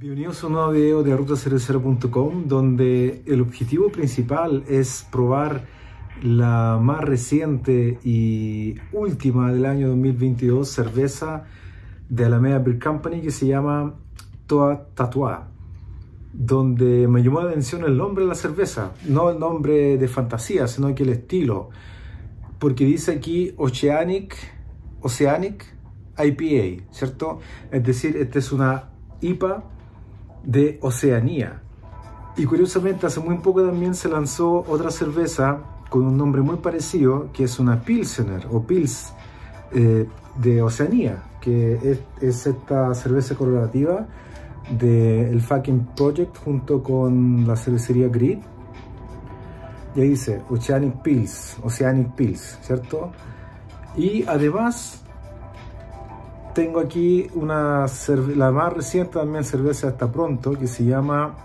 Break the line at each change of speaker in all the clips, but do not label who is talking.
Bienvenidos a un nuevo video de ruta00.com donde el objetivo principal es probar la más reciente y última del año 2022 cerveza de Alameda Beer Company que se llama Toa Tatua donde me llamó la atención el nombre de la cerveza, no el nombre de fantasía, sino que el estilo, porque dice aquí Oceanic, Oceanic IPA, ¿cierto? Es decir, esta es una IPA de Oceanía. Y curiosamente, hace muy poco también se lanzó otra cerveza con un nombre muy parecido, que es una Pilsener o Pils eh, de Oceanía, que es, esta cerveza colaborativa del Fucking Project junto con la cervecería Grid. Y ahí dice Oceanic Pils, Oceanic Pils, ¿cierto? Y además tengo aquí una la más reciente también cerveza hasta pronto que se llama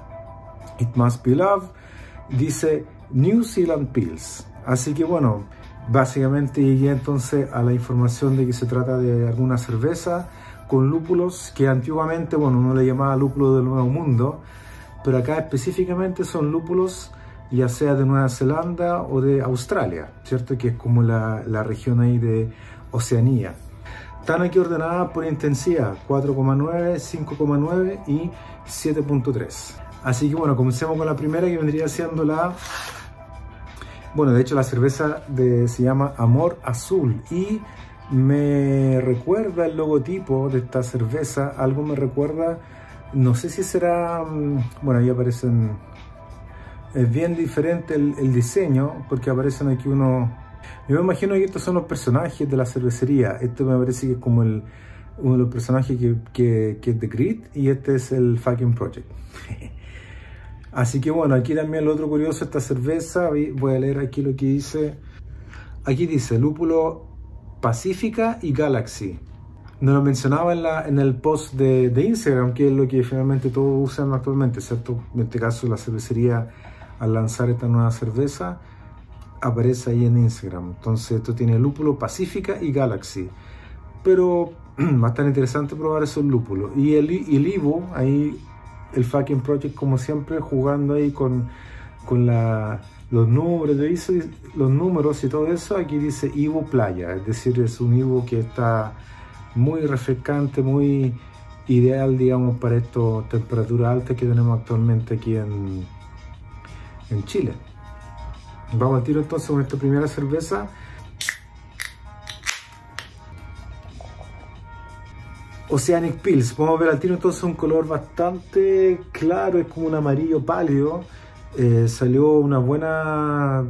It Must Be Love. Dice New Zealand Pills. Así que bueno, básicamente llegué entonces a la información de que se trata de alguna cerveza con lúpulos que antiguamente, bueno, uno le llamaba lúpulo del Nuevo Mundo, pero acá específicamente son lúpulos ya sea de Nueva Zelanda o de Australia, ¿cierto? Que es como la, la región ahí de Oceanía. Están aquí ordenadas por intensidad, 4,9, 5,9 y 7,3. Así que bueno, comencemos con la primera que vendría siendo la... Bueno, de hecho la cerveza se llama Amor Azul y me recuerda el logotipo de esta cerveza, algo me recuerda, no sé si será, mm, bueno ahí aparecen, es bien diferente el, el diseño porque aparecen aquí unos yo me imagino que estos son los personajes de la cervecería. Esto me parece que es como el, uno de los personajes que, que, que es The Grid y este es el Fucking Project. Así que bueno, aquí también lo otro curioso, esta cerveza, voy a leer aquí lo que dice. Aquí dice lúpulo Pacífica y Galaxy. No lo mencionaba en, la, en el post de, de, Instagram, que es lo que finalmente todos usan actualmente, ¿cierto? En este caso la cervecería al lanzar esta nueva cerveza aparece ahí en Instagram. Entonces esto tiene lúpulo Pacífica y Galaxy. Pero estar interesante probar esos lúpulos. Y el, el Ivo, ahí el fucking project como siempre jugando ahí con, con los números de los números y todo eso. Aquí dice Ivo Playa, es decir, es un Ivo que está muy refrescante, muy ideal, digamos, para esta temperatura alta que tenemos actualmente aquí en, en Chile. Vamos al tiro entonces con esta primera cerveza. Oceanic Pills. Vamos a ver al tiro entonces un color bastante claro, es como un amarillo pálido. Eh, salió una buena,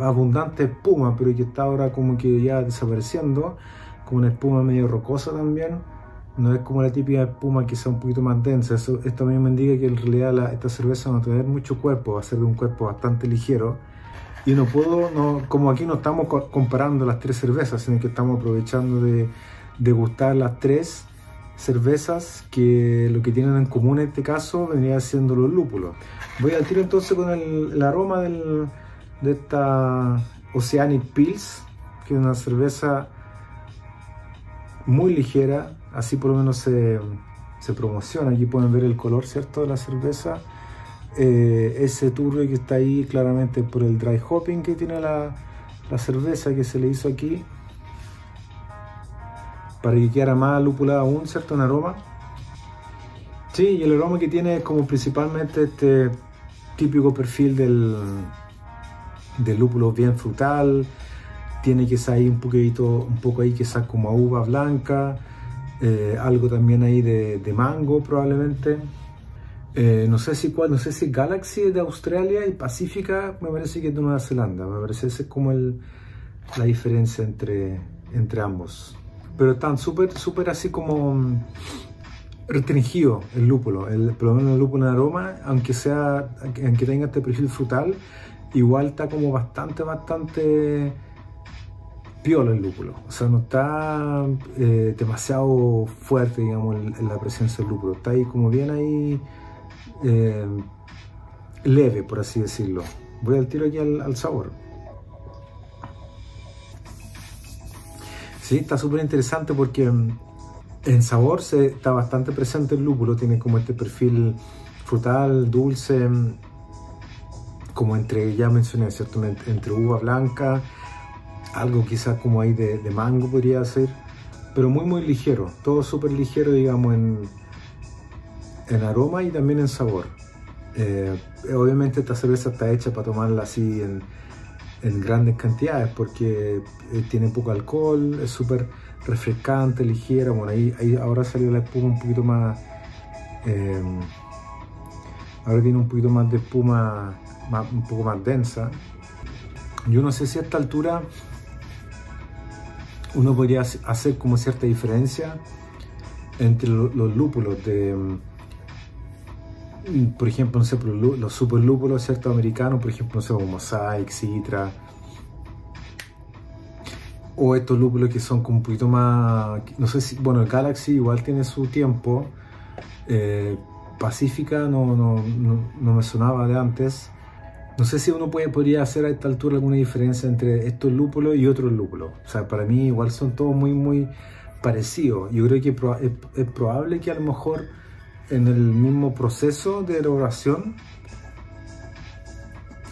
abundante espuma, pero que está ahora como que ya desapareciendo. Como una espuma medio rocosa también. No es como la típica espuma sea un poquito más densa. esto también me indica que en realidad esta cerveza no va a tener mucho cuerpo, va a ser de un cuerpo bastante ligero. Y no puedo, no, como aquí no estamos comparando las tres cervezas, sino que estamos aprovechando de degustar las tres cervezas que lo que tienen en común en este caso vendría siendo los lúpulos. Voy al tiro entonces con el, aroma del, de esta Oceanic Pils, que es una cerveza muy ligera, así por lo menos se, se promociona. Aquí pueden ver el color, ¿cierto?, de la cerveza eh, ese turbio que está ahí claramente por el dry hopping que tiene la, cerveza que se le hizo aquí para que quedara más lúpula aún, ¿cierto? Un aroma. Sí, y el aroma que tiene es como principalmente este típico perfil del, del lúpulo bien frutal, tiene que ahí un poquito, un poco ahí sea como a uva blanca, eh, algo también ahí de, de mango probablemente. Eh, no sé si cuál, no sé si Galaxy es de Australia y Pacífica me parece que es de Nueva Zelanda. Me parece esa es como el, la diferencia entre, entre ambos. Pero están súper, súper así como mm, restringido el lúpulo. El, por lo menos el lúpulo en aroma, aunque sea, aunque tenga este perfil frutal, igual está como bastante, bastante piola el lúpulo. O sea, no está eh, demasiado fuerte, digamos, en la presencia del lúpulo. Está ahí como bien ahí eh, leve, por así decirlo. Voy al tiro aquí al, sabor. Sí, está súper interesante porque mm, En sabor se, está bastante presente el lúpulo, tiene como este perfil frutal, dulce, como entre, ya mencioné, ¿cierto? Entre uva blanca, algo quizás como ahí de, de mango podría ser, pero muy muy ligero, todo súper ligero digamos en, en aroma y también en sabor. Eh, obviamente esta cerveza está hecha para tomarla así en, grandes cantidades porque eh, tiene poco alcohol, es súper refrescante, ligera. Bueno, ahí, ahora salió la espuma un poquito más. Eh, ahora tiene un poquito más de espuma, un poco más densa. Yo no sé si a esta altura uno podría hacer como cierta diferencia entre los lúpulos de por ejemplo, no sé, los super lúpulos ¿cierto? americanos, por ejemplo, no sé, como Mosaic, Citra, o estos lúpulos que son como un poquito más, no sé si, bueno, el Galaxy igual tiene su tiempo, eh, Pacífica no, no, no, me sonaba de antes, no sé si uno puede, podría hacer a esta altura alguna diferencia entre estos lúpulos y otros lúpulos, o sea, para mí igual son todos muy, muy parecidos, yo creo que es probable que a lo mejor en el mismo proceso de elaboración,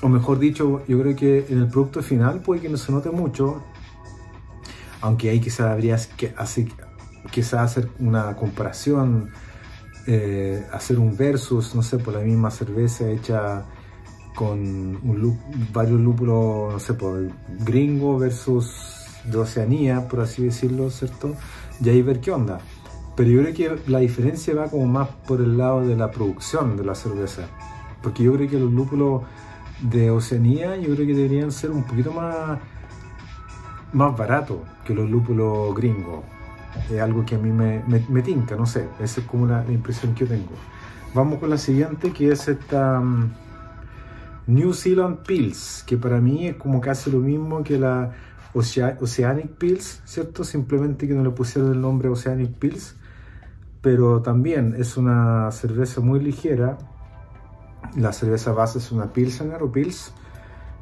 o mejor dicho, yo creo que en el producto final puede que no se note mucho, aunque ahí quizás habría que hacer, quizás hacer una comparación, eh, hacer un versus, no sé, por la misma cerveza hecha con varios lúpulos, no sé, por gringo versus de Oceanía, por así decirlo, ¿cierto? Y ahí ver qué onda. Pero yo creo que la diferencia va como más por el lado de la producción de la cerveza. Porque yo creo que los lúpulos de Oceanía, yo creo que deberían ser un poquito más, más baratos que los lúpulos gringos. Es algo que a mí me, me, tinca, no sé. Esa es como la, impresión que yo tengo. Vamos con la siguiente, que es esta um, New Zealand Pills, que para mí es como casi lo mismo que la Oceanic Pills, ¿cierto? Simplemente que no le pusieron el nombre Oceanic Pills pero también es una cerveza muy ligera. La cerveza base es una Pilsener o Pils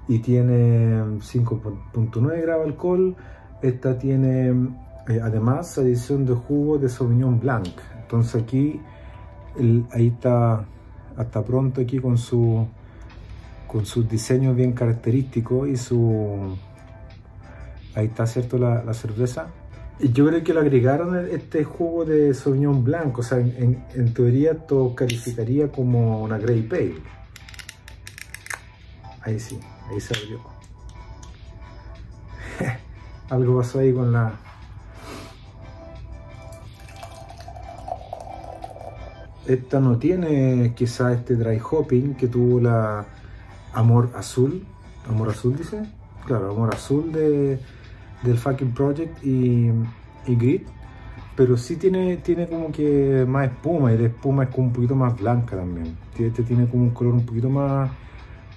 y tiene 5.9 grados de alcohol. Esta tiene eh, además adición de jugo de Sauvignon Blanc. Entonces aquí, ahí está, hasta pronto aquí con su con su diseño bien característico y su ahí está cierto la, la cerveza yo creo que le agregaron este jugo de Sauvignon Blanco, o sea, en, teoría esto calificaría como una Grey Pale. Ahí sí, ahí se abrió. Algo pasó ahí con la... Esta no tiene quizá este dry hopping que tuvo la Amor Azul. Amor Azul dice. Claro, Amor Azul de del Fucking Project y, y Grit, pero sí tiene, tiene como que más espuma y la espuma es como un poquito más blanca también. Este tiene como un color un poquito más,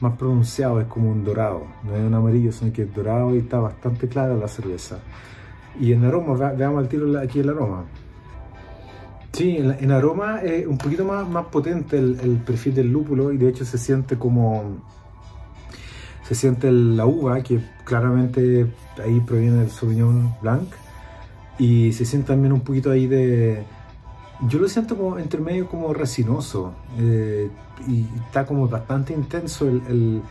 más pronunciado, es como un dorado, no es un amarillo, sino que es dorado y está bastante clara la cerveza. Y en aroma, veamos al tiro aquí el aroma. Sí, en, aroma es un poquito más, más potente el, el perfil del lúpulo y de hecho se siente como se siente la uva, que claramente ahí proviene del Sauvignon Blanc, y se siente también un poquito ahí de... Yo lo siento como entre medio como resinoso, eh, y está como bastante intenso el,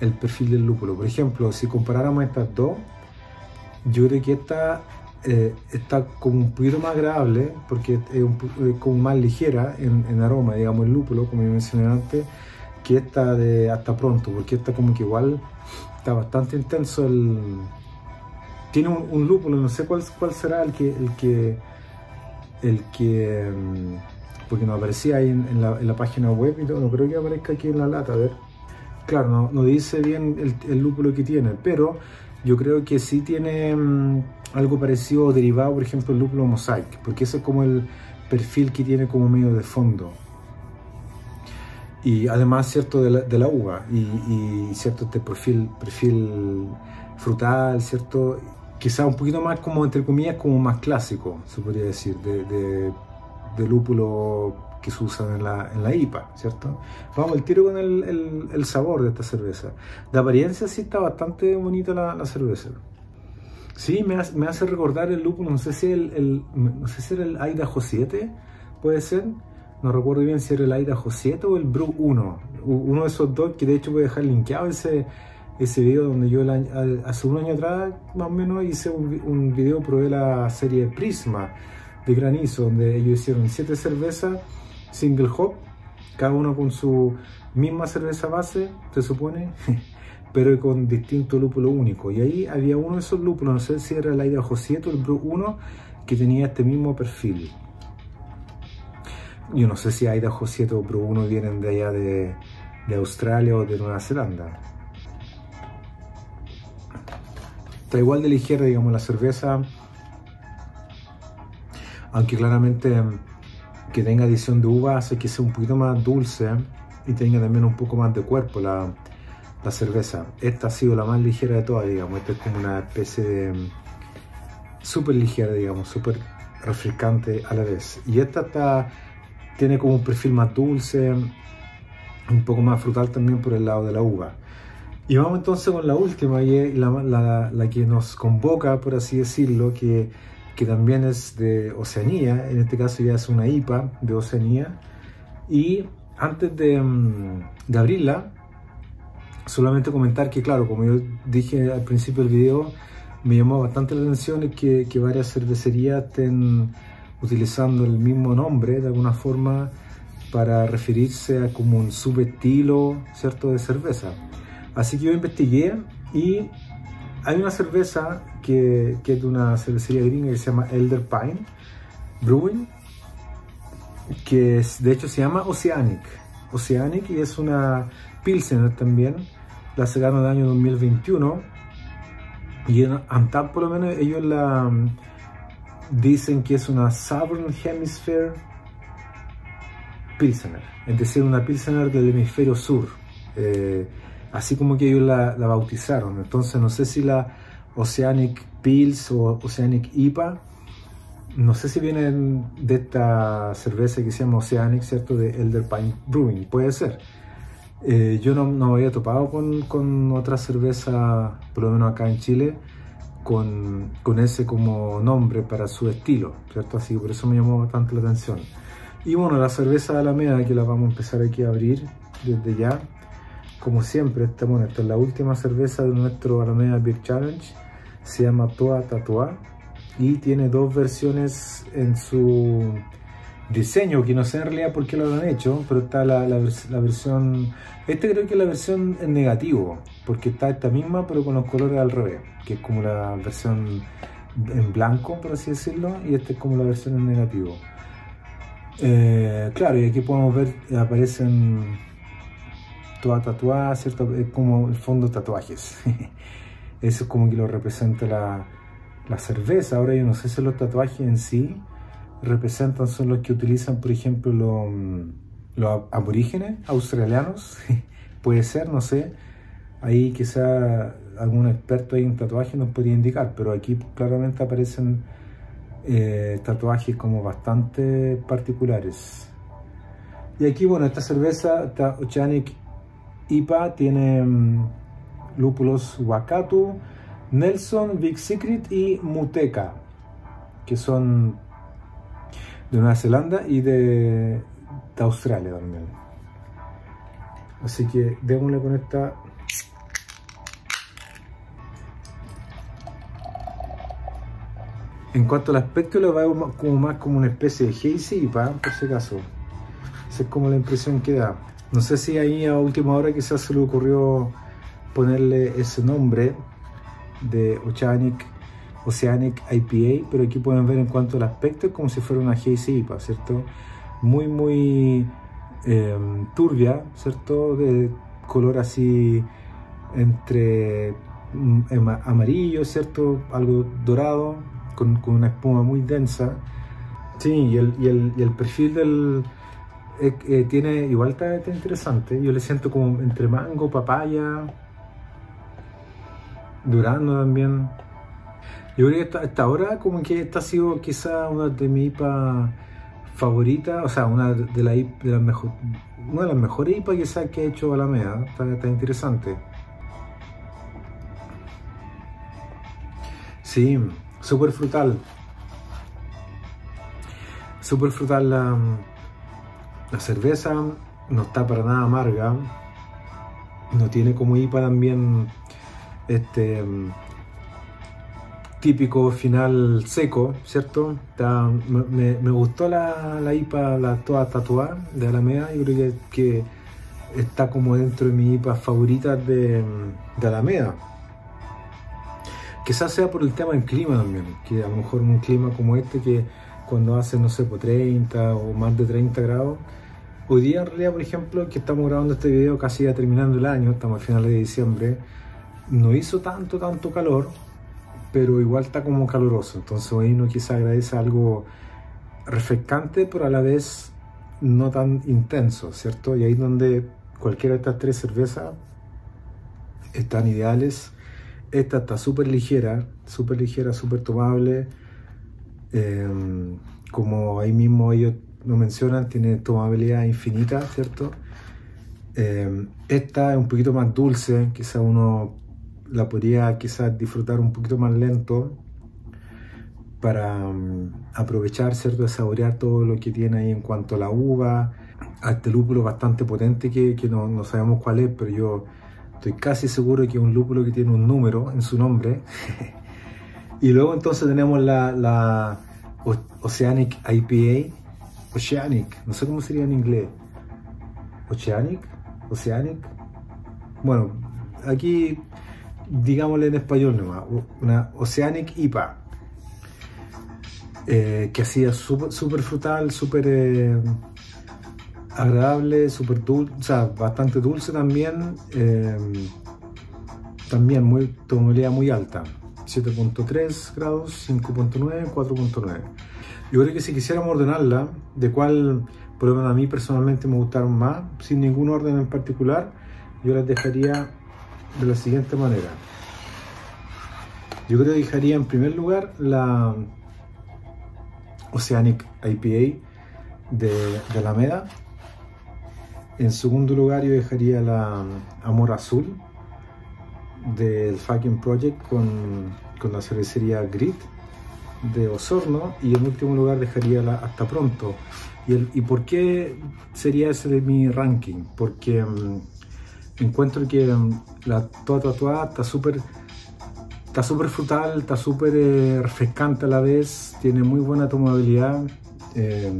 el, perfil del lúpulo. Por ejemplo, si comparáramos estas dos, yo creo que esta eh, está como un poquito más agradable, porque es, como más ligera en, aroma, digamos, el lúpulo, como mencioné antes, que esta de hasta pronto, porque esta como que igual está bastante intenso el... Tiene un, lúpulo, no sé cuál, cuál será el que... El que, el que mm, porque no aparecía ahí en, la, página web y todo, no creo que aparezca aquí en la lata, a ver. Claro, no, dice bien el, lúpulo que tiene, pero yo creo que sí tiene mm, algo parecido derivado, por ejemplo, el lúpulo mosaic, porque ese es como el perfil que tiene como medio de fondo y además cierto de la, de la uva y, cierto este perfil, perfil frutal, cierto quizá un poquito más como entre comillas como más clásico se podría decir de, de, lúpulo que se usan en la, en la IPA, ¿cierto? Vamos, el tiro con el, el, sabor de esta cerveza. De apariencia sí está bastante bonita la, la cerveza. Sí, me hace, me hace recordar el lúpulo, no sé si el, el, no sé si era el Idaho 7, puede ser. No recuerdo bien si era el Idaho 7 o el Bru 1. Uno de esos dos que de hecho voy a dejar linkeado ese, ese video donde yo hace un año atrás más o menos hice un, video, probé la serie Prisma de granizo, donde ellos hicieron siete cervezas single hop, cada uno con su misma cerveza base, se supone, pero con distinto lúpulo único. Y ahí había uno de esos lúpulos, no sé si era el Idaho 7 o el Bru 1, que tenía este mismo perfil. Yo no sé si Idaho 7 o Bru 1 vienen de allá de, de Australia o de Nueva Zelanda. Está igual de ligera, digamos, la cerveza, aunque claramente que tenga adición de uva hace que sea un poquito más dulce y tenga también un poco más de cuerpo la, la cerveza. Esta ha sido la más ligera de todas, digamos. Esta es como una especie de mm, súper ligera, digamos, súper refrescante a la vez. Y esta está, tiene como un perfil más dulce, un poco más frutal también por el lado de la uva. Y vamos entonces con la última, y la, la, la que nos convoca, por así decirlo, que, que también es de Oceanía, en este caso ya es una IPA de Oceanía. Y antes de, mm, de abrirla, solamente comentar que, claro, como yo dije al principio del video, me llamó bastante la atención que, que varias cervecerías estén utilizando el mismo nombre de alguna forma para referirse a como un subestilo, ¿cierto?, de cerveza. Así que yo investigué y hay una cerveza que, que es de una cervecería gringa que se llama Elder Pine Brewing, que es, de hecho se llama Oceanic. Oceanic y es una Pilsener también, la sacaron el año 2021 y en Antap por lo menos ellos la dicen que es una Southern Hemisphere Pilsener, es decir, una Pilsener del hemisferio sur, eh, así como que ellos la, la, bautizaron. Entonces no sé si la Oceanic Pils o Oceanic IPA, no sé si vienen de esta cerveza que se llama Oceanic, ¿cierto? De Elder Pine Brewing, puede ser. Eh, yo no, no, había topado con, con, otra cerveza, por lo menos acá en Chile, con, con, ese como nombre para su estilo, ¿cierto? Así por eso me llamó bastante la atención. Y bueno, la cerveza de Alameda que la vamos a empezar aquí a abrir desde ya. Como siempre, esta, bueno, esta es la última cerveza de nuestro Alameda Beer Challenge. Se llama Toa Tatua y tiene dos versiones en su diseño, que no sé en realidad por qué lo han hecho, pero está la, la, la, versión, este creo que es la versión en negativo, porque está esta misma pero con los colores al revés, que es como la versión en blanco, por así decirlo, y esta es como la versión en negativo. Eh, claro, y aquí podemos ver, aparecen todas tatuadas, ¿cierto? Es como el fondo tatuajes. Eso es como que lo representa la, la cerveza. Ahora yo no sé si los tatuajes en sí representan son los que utilizan, por ejemplo, los, aborígenes australianos. Puede ser, no sé. Ahí quizá algún experto en tatuajes nos podría indicar, pero aquí claramente aparecen eh, tatuajes como bastante particulares. Y aquí, bueno, esta cerveza, esta Oceanic IPA, tiene um, lúpulos Wakatu, Nelson, Big Secret y Muteca, que son de Nueva Zelanda y de, de Australia también. Así que démosle con esta En cuanto al aspecto, lo veo como más como una especie de hazy IPA, por si acaso. Esa es como la impresión que da. No sé si ahí a última hora quizás se le ocurrió ponerle ese nombre de Oceanic Oceanic IPA, pero aquí pueden ver en cuanto al aspecto es como si fuera una Hazy IPA, ¿cierto? Muy, muy em, turbia, ¿cierto? De color así entre mm, amarillo, ¿cierto? Algo dorado, con, una espuma muy densa. Sí, y el, y el, y el perfil del... Eh, eh, tiene igual está, interesante. Yo le siento como entre mango, papaya, durano también. Yo creo que hasta ahora como que esta ha sido quizá una de mis IPA favoritas, o sea, una de, la, de las mejor, una de las mejores IPA quizás que ha hecho Alameda, está, está interesante. Sí, súper frutal. Súper frutal la, cerveza, no está para nada amarga. No tiene como IPA también este típico final seco, ¿cierto? me, gustó la, la, IPA, la toda tatuada de Alameda, yo creo que, está como dentro de mi IPA favorita de, de Alameda. Quizás sea por el tema del clima también, que a lo mejor un clima como este que cuando hace, no sé, por 30 o más de 30 grados, hoy día en realidad, por ejemplo, que estamos grabando este video casi ya terminando el año, estamos a finales de diciembre, no hizo tanto, tanto calor, pero igual está como caluroso. Entonces hoy uno quizá agradece algo refrescante, pero a la vez no tan intenso, ¿cierto? Y ahí donde cualquiera de estas tres cervezas están ideales. Esta está súper ligera, súper ligera, súper tomable. Em, como ahí mismo ellos lo mencionan, tiene tomabilidad infinita, ¿cierto? Em, esta es un poquito más dulce, quizá uno la podría quizás disfrutar un poquito más lento para um, aprovechar, ¿cierto? De saborear todo lo que tiene ahí en cuanto a la uva, a este lúpulo bastante potente que, que no, no, sabemos cuál es, pero yo estoy casi seguro que es un lúpulo que tiene un número en su nombre. y luego entonces tenemos la, Oceanic IPA, Oceanic, no sé cómo sería en inglés. Oceanic, Oceanic. Bueno, aquí digámosle en español nomás, una Oceanic IPA, eh, que hacía súper frutal, súper eh, agradable, súper dulce, o sea, bastante dulce también, eh, también muy, tonalidad muy alta, 7.3 grados, 5.9, 4.9. Yo creo que si quisiéramos ordenarla, de cuál, por lo menos a mí personalmente me gustaron más, sin ningún orden en particular, yo las dejaría de la siguiente manera. Yo creo que dejaría en primer lugar la Oceanic IPA de, de Alameda. En segundo lugar yo dejaría la Amor Azul del Fucking Project con, con la cervecería Grit de Osorno y en último lugar dejaría la Hasta Pronto. ¿Y, el, ¿Y por qué sería ese de mi ranking? Porque mm, encuentro que mm, la toda tatuada está súper está súper frutal, está súper eh, refrescante a la vez, tiene muy buena tomabilidad eh,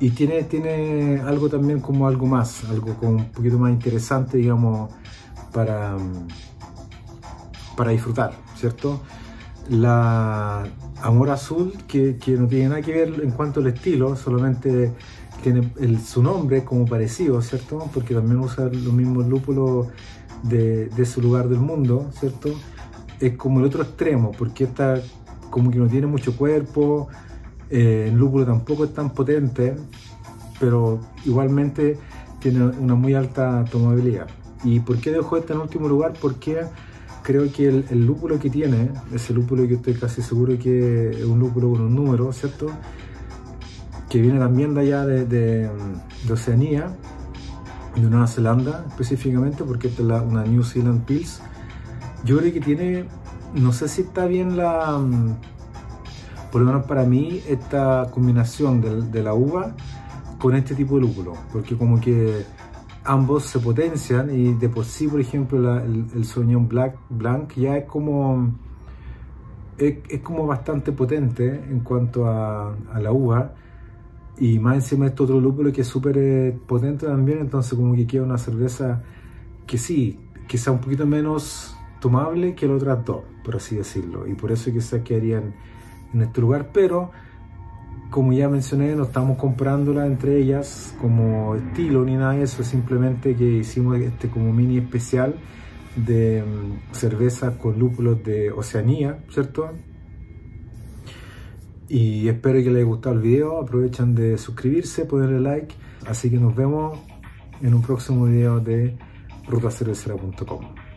y tiene, tiene algo también como algo más, algo como un poquito más interesante, digamos, para, para disfrutar, ¿cierto? La Amor Azul, que, que no tiene nada que ver en cuanto al estilo, solamente tiene su nombre como parecido, ¿cierto? Porque también usa los mismos lúpulos de, de, su lugar del mundo, ¿cierto? Es como el otro extremo, porque esta como que no tiene mucho cuerpo, eh, el lúpulo tampoco es tan potente, pero igualmente tiene una muy alta tomabilidad. ¿Y por qué dejo esta en último lugar? Porque creo que el, lúpulo que tiene, ese lúpulo que estoy casi seguro que es un lúpulo con un número, ¿cierto? que viene también de allá de, de, Oceanía, de Nueva Zelanda específicamente, porque esta es una New Zealand Pills. Yo creo que tiene, no sé si está bien la, por lo menos para mí, esta combinación de, la uva con este tipo de lúpulo, porque como que ambos se potencian y de por sí, por ejemplo, el, el Sauvignon Black, Blanc ya es como, es, como bastante potente en cuanto a, la uva y más encima este otro lúpulo que es súper eh, potente también, entonces como que queda una cerveza que sí, sea un poquito menos tomable que las otras dos, por así decirlo. Y por eso quizás quedarían en este lugar, pero como ya mencioné, no estamos comprándola entre ellas como estilo ni nada de eso, simplemente que hicimos este como mini especial de um, cerveza con lúpulos de Oceanía, ¿cierto? Y espero que les haya gustado el video. Aprovechan de suscribirse, ponerle like. Así que nos vemos en un próximo video de rutacervecera.com.